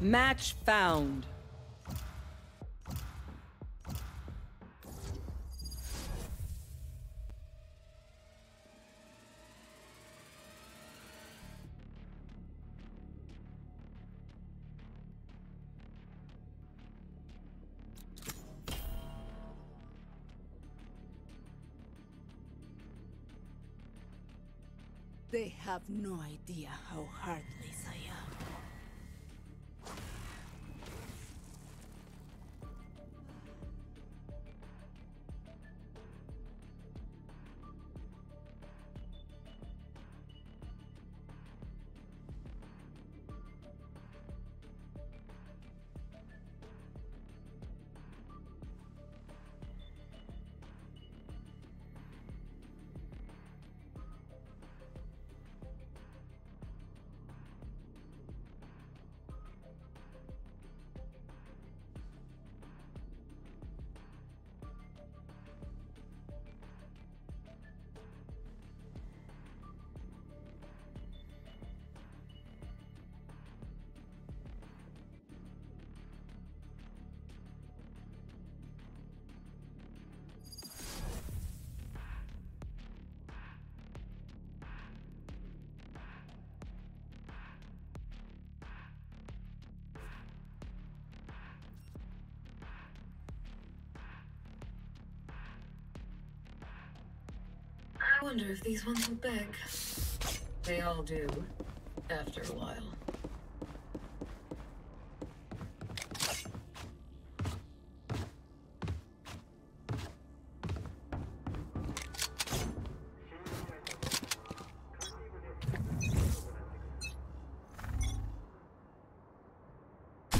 Match found. They have no idea how heartless I am. Wonder if these ones will beg. They all do, after a while.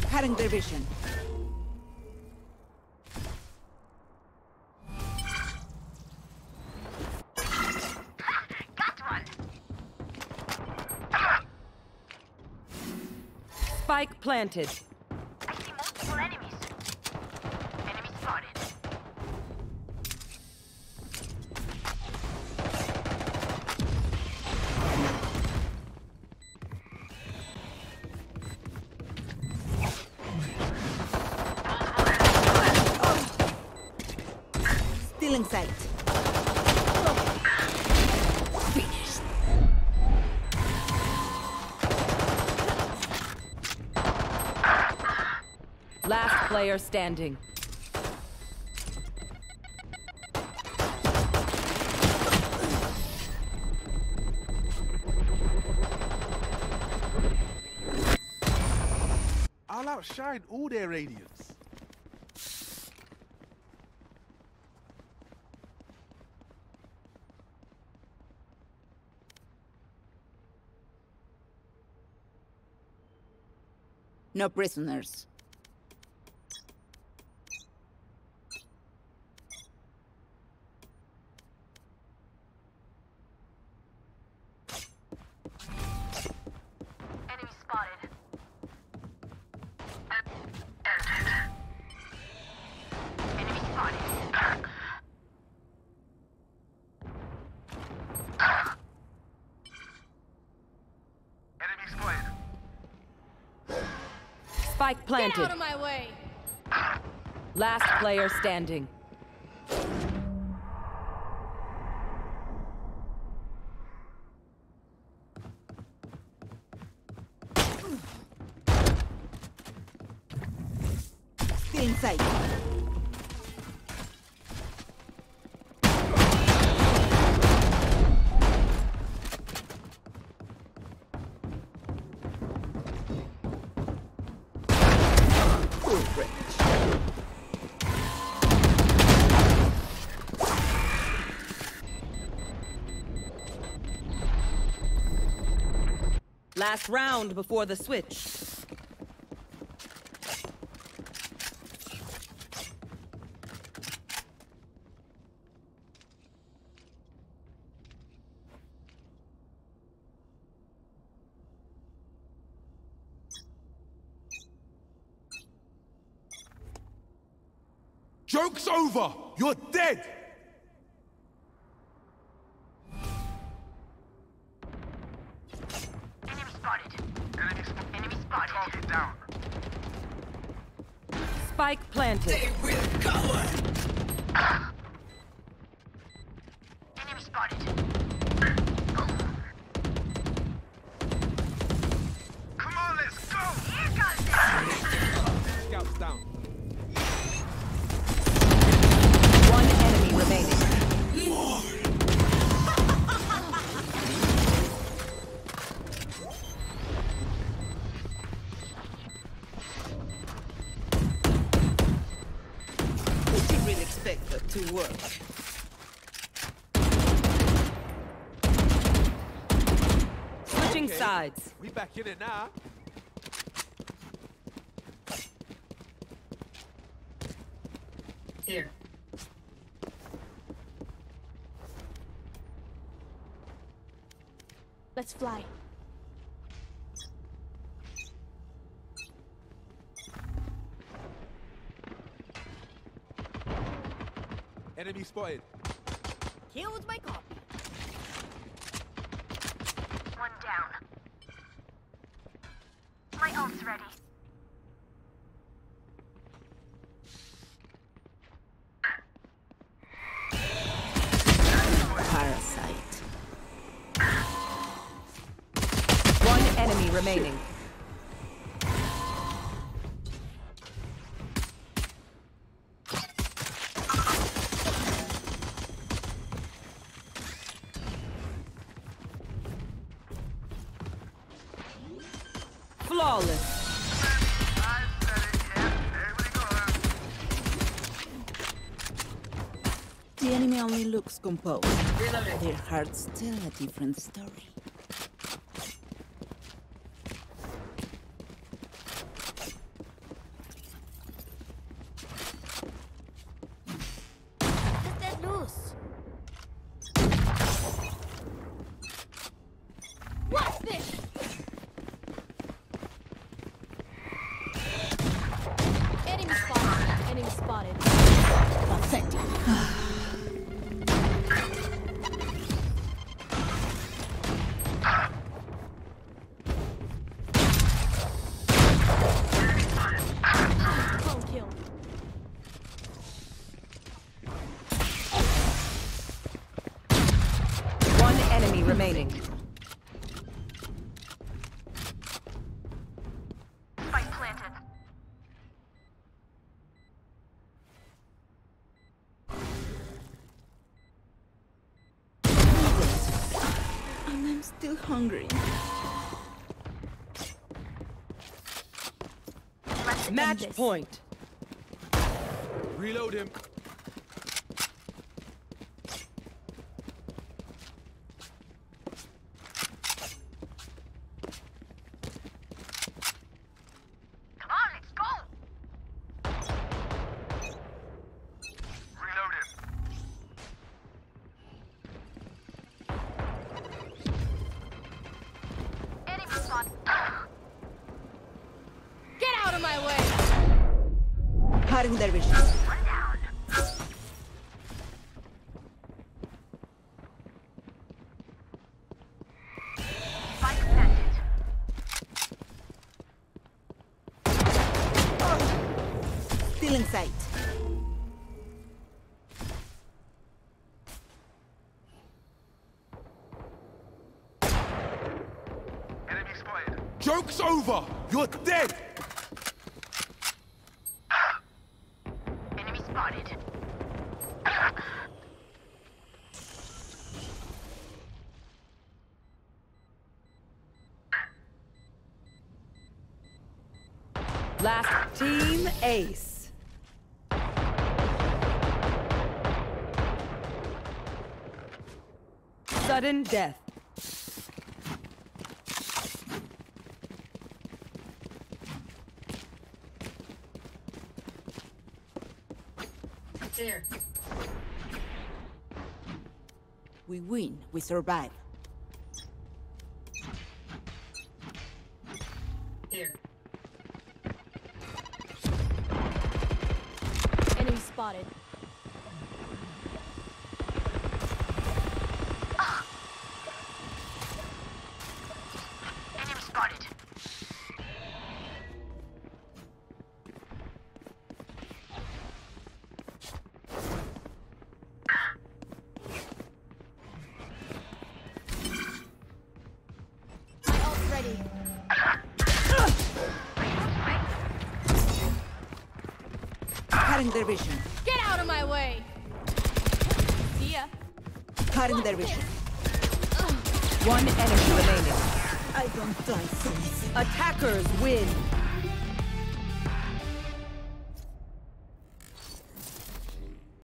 Cutting their vision. Spike planted. I see multiple enemies. Enemy spotted. Still sight. Player standing. I'll outshine all their radiance. No prisoners. Spike planted. my way. Last player standing. Still range. Last round before the switch. Joke's over! You're dead! Enemy spotted. Enemy, sp enemy spotted. Target down. Spike planted. They will cover! to work? Switching Okay. sides. We back in it now. Here. Let's fly. Enemy spotted. Killed my copy. One down. My ult's ready. Parasite. One enemy remaining. The enemy only looks composed. Their hearts tell a different story. Spotted. Kill. One enemy remaining. Spike planted. And I'm still hungry. Let's Match point. Reload him. Cutting their vision. Joke's over! You're dead! Enemy spotted. Last team ace. Sudden death. There. We win. We survive. Cutting their vision. Get out of my way! See ya. Cutting their vision. One enemy remaining. I don't die. Attackers win.